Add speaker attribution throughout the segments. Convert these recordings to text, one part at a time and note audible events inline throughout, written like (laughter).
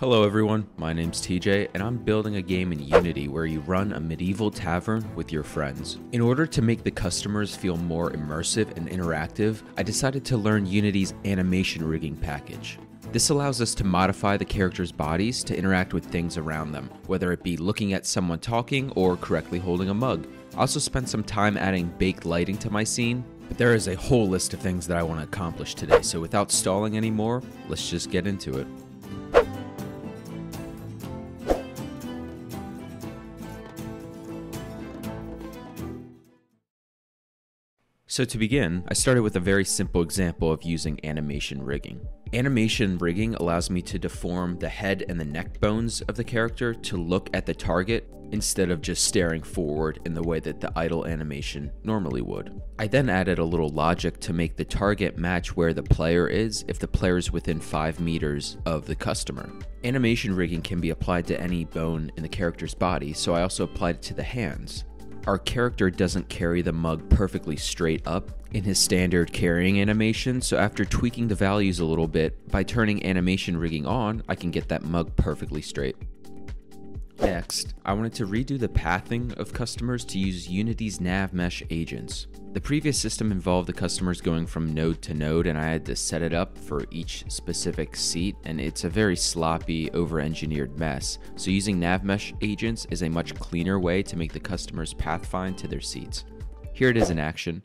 Speaker 1: Hello everyone, my name's TJ and I'm building a game in Unity where you run a medieval tavern with your friends. In order to make the customers feel more immersive and interactive, I decided to learn Unity's animation rigging package. This allows us to modify the characters' bodies to interact with things around them, whether it be looking at someone talking or correctly holding a mug. I also spent some time adding baked lighting to my scene, but there is a whole list of things that I want to accomplish today, so without stalling anymore, let's just get into it. So to begin, I started with a very simple example of using animation rigging. Animation rigging allows me to deform the head and the neck bones of the character to look at the target instead of just staring forward in the way that the idle animation normally would. I then added a little logic to make the target match where the player is if the player is within 5 meters of the customer. Animation rigging can be applied to any bone in the character's body, so I also applied it to the hands our character doesn't carry the mug perfectly straight up in his standard carrying animation, so after tweaking the values a little bit, by turning animation rigging on, I can get that mug perfectly straight. Next, I wanted to redo the pathing of customers to use Unity's nav mesh agents. The previous system involved the customers going from node to node and I had to set it up for each specific seat and it's a very sloppy, over-engineered mess. So using nav mesh agents is a much cleaner way to make the customers pathfind to their seats. Here it is in action.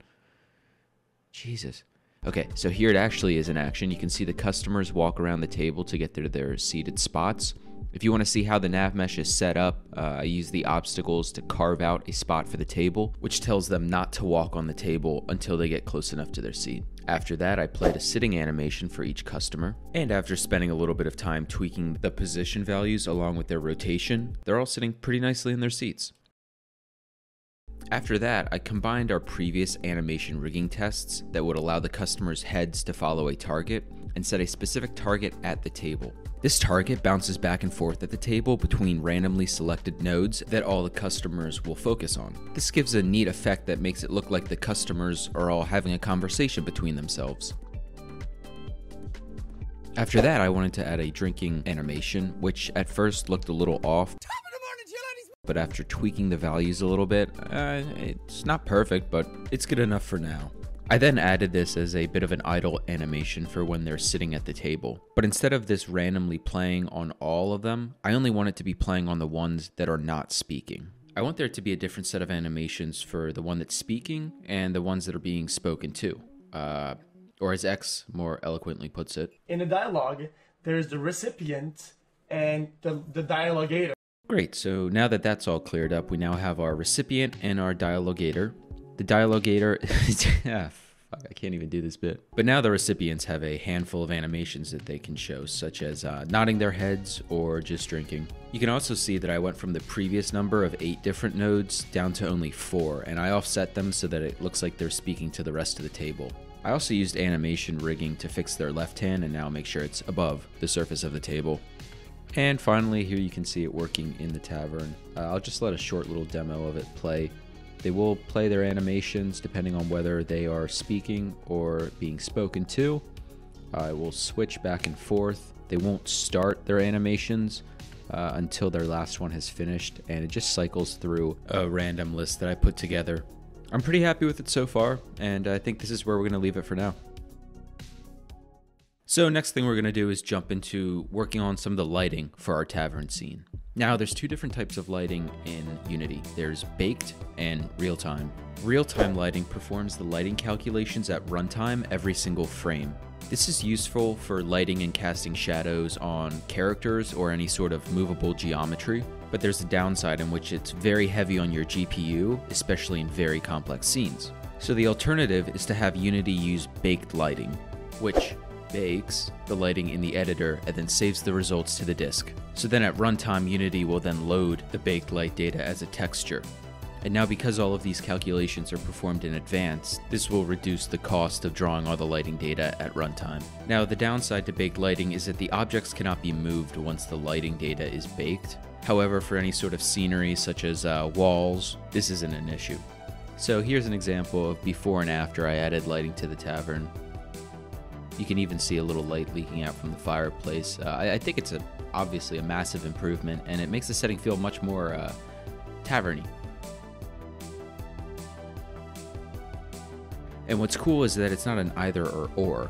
Speaker 1: Jesus. Okay, so here it actually is in action. You can see the customers walk around the table to get to their seated spots. If you want to see how the nav mesh is set up, uh, I use the obstacles to carve out a spot for the table, which tells them not to walk on the table until they get close enough to their seat. After that, I played a sitting animation for each customer, and after spending a little bit of time tweaking the position values along with their rotation, they're all sitting pretty nicely in their seats. After that, I combined our previous animation rigging tests that would allow the customer's heads to follow a target and set a specific target at the table. This target bounces back and forth at the table between randomly selected nodes that all the customers will focus on. This gives a neat effect that makes it look like the customers are all having a conversation between themselves. After that, I wanted to add a drinking animation, which at first looked a little off but after tweaking the values a little bit, uh, it's not perfect, but it's good enough for now. I then added this as a bit of an idle animation for when they're sitting at the table. But instead of this randomly playing on all of them, I only want it to be playing on the ones that are not speaking. I want there to be a different set of animations for the one that's speaking and the ones that are being spoken to. Uh, or as X more eloquently puts it.
Speaker 2: In a dialogue, there's the recipient and the, the dialogator.
Speaker 1: Great, so now that that's all cleared up, we now have our recipient and our dialogator. The dialogator, (laughs) yeah, I can't even do this bit. But now the recipients have a handful of animations that they can show, such as uh, nodding their heads or just drinking. You can also see that I went from the previous number of eight different nodes down to only four, and I offset them so that it looks like they're speaking to the rest of the table. I also used animation rigging to fix their left hand and now make sure it's above the surface of the table. And finally, here you can see it working in the tavern. Uh, I'll just let a short little demo of it play they will play their animations depending on whether they are speaking or being spoken to. I will switch back and forth. They won't start their animations uh, until their last one has finished, and it just cycles through a random list that I put together. I'm pretty happy with it so far, and I think this is where we're going to leave it for now. So next thing we're going to do is jump into working on some of the lighting for our tavern scene. Now there's two different types of lighting in Unity. There's baked and real-time. Real-time lighting performs the lighting calculations at runtime every single frame. This is useful for lighting and casting shadows on characters or any sort of movable geometry, but there's a downside in which it's very heavy on your GPU, especially in very complex scenes. So the alternative is to have Unity use baked lighting, which bakes the lighting in the editor and then saves the results to the disk. So then at runtime, Unity will then load the baked light data as a texture. And now because all of these calculations are performed in advance, this will reduce the cost of drawing all the lighting data at runtime. Now the downside to baked lighting is that the objects cannot be moved once the lighting data is baked. However, for any sort of scenery such as uh, walls, this isn't an issue. So here's an example of before and after I added lighting to the tavern. You can even see a little light leaking out from the fireplace. Uh, I, I, think it's a obviously a massive improvement, and it makes the setting feel much more uh, taverny. And what's cool is that it's not an either or or.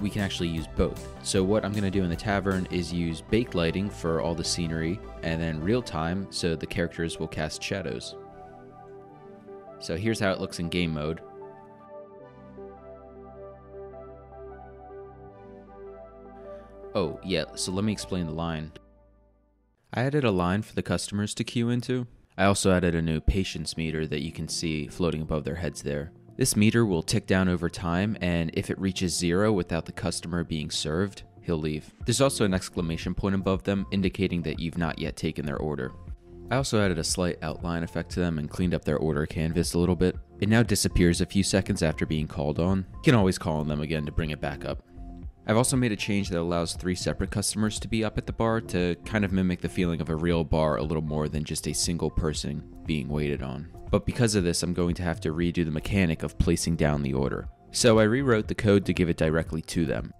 Speaker 1: We can actually use both. So what I'm going to do in the tavern is use baked lighting for all the scenery and then real time so the characters will cast shadows. So here's how it looks in game mode. Oh, yeah, so let me explain the line. I added a line for the customers to queue into. I also added a new patience meter that you can see floating above their heads there. This meter will tick down over time, and if it reaches zero without the customer being served, he'll leave. There's also an exclamation point above them indicating that you've not yet taken their order. I also added a slight outline effect to them and cleaned up their order canvas a little bit. It now disappears a few seconds after being called on. You can always call on them again to bring it back up. I've also made a change that allows three separate customers to be up at the bar to kind of mimic the feeling of a real bar a little more than just a single person being waited on. But because of this, I'm going to have to redo the mechanic of placing down the order. So I rewrote the code to give it directly to them.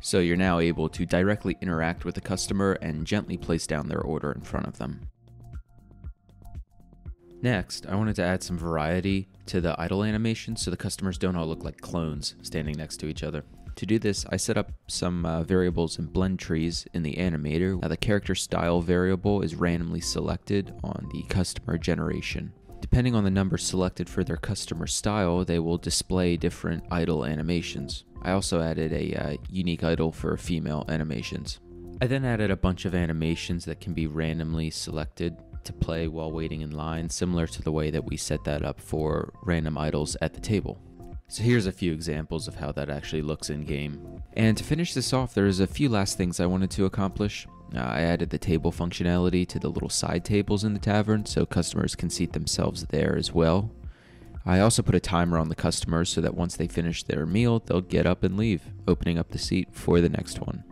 Speaker 1: So you're now able to directly interact with the customer and gently place down their order in front of them. Next, I wanted to add some variety to the idle animation so the customers don't all look like clones standing next to each other. To do this, I set up some uh, variables and blend trees in the animator. Now the character style variable is randomly selected on the customer generation. Depending on the number selected for their customer style, they will display different idle animations. I also added a uh, unique idle for female animations. I then added a bunch of animations that can be randomly selected to play while waiting in line, similar to the way that we set that up for random idles at the table. So here's a few examples of how that actually looks in game. And to finish this off, there's a few last things I wanted to accomplish. Uh, I added the table functionality to the little side tables in the tavern so customers can seat themselves there as well. I also put a timer on the customers so that once they finish their meal, they'll get up and leave, opening up the seat for the next one.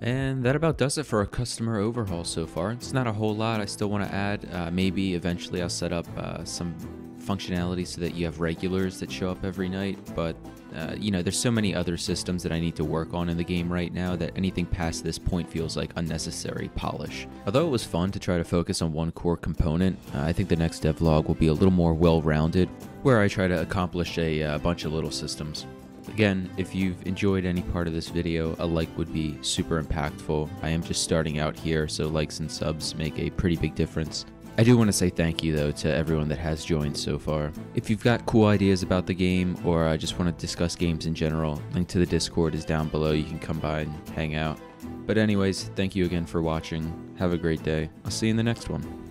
Speaker 1: And that about does it for a customer overhaul so far. It's not a whole lot I still want to add. Uh, maybe eventually I'll set up uh, some functionality so that you have regulars that show up every night. But, uh, you know, there's so many other systems that I need to work on in the game right now that anything past this point feels like unnecessary polish. Although it was fun to try to focus on one core component, uh, I think the next devlog will be a little more well rounded, where I try to accomplish a, a uh, bunch of little systems. Again, if you've enjoyed any part of this video, a like would be super impactful. I am just starting out here, so likes and subs make a pretty big difference. I do want to say thank you though to everyone that has joined so far. If you've got cool ideas about the game or uh, just want to discuss games in general, link to the Discord is down below. You can come by and hang out. But anyways, thank you again for watching. Have a great day. I'll see you in the next one.